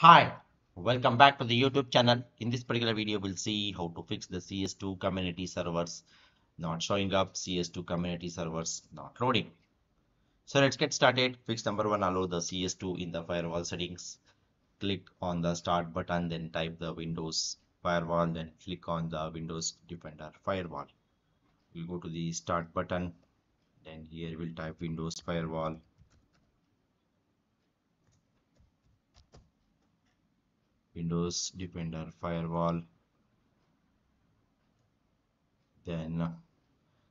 Hi, welcome back to the YouTube channel. In this particular video, we'll see how to fix the CS2 community servers not showing up, CS2 community servers not loading. So let's get started. Fix number one, allow the CS2 in the firewall settings. Click on the start button, then type the Windows firewall, then click on the Windows Defender firewall. We'll go to the start button, then here we'll type Windows firewall Windows Defender Firewall. Then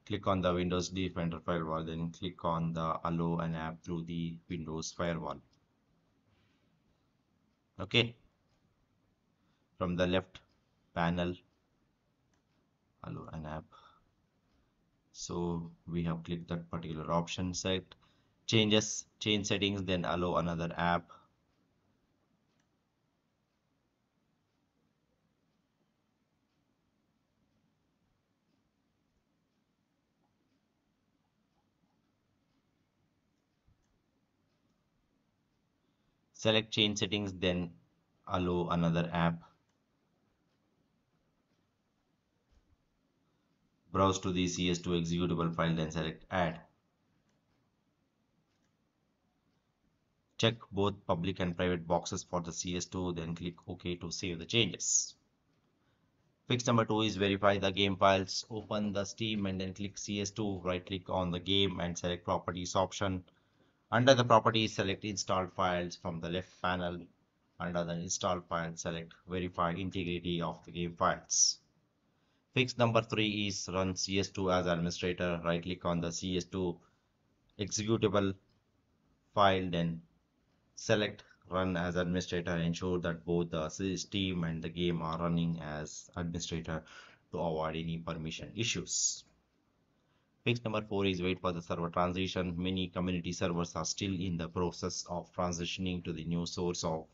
click on the Windows Defender Firewall. Then click on the Allow an app through the Windows Firewall. Okay. From the left panel, Allow an app. So we have clicked that particular option set changes change settings then allow another app select change settings then allow another app. Browse to the cs2 executable file then select add. Check both public and private boxes for the cs2 then click ok to save the changes. Fix number two is verify the game files open the steam and then click cs2 right click on the game and select properties option under the properties, select installed files from the left panel. Under the installed file, select verify integrity of the game files. Fix number three is run CS2 as administrator. Right click on the CS2 executable file, then select run as administrator. Ensure that both the Steam and the game are running as administrator to avoid any permission issues. Fix number four is wait for the server transition. Many community servers are still in the process of transitioning to the new source of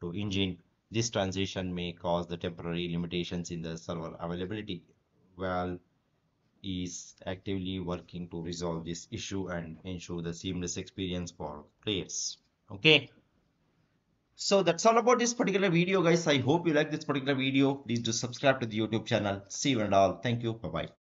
to engine. This transition may cause the temporary limitations in the server availability. Valve is actively working to resolve this issue and ensure the seamless experience for players. Okay. So that's all about this particular video guys. I hope you like this particular video. Please do subscribe to the YouTube channel. See you and all. Thank you. Bye-bye.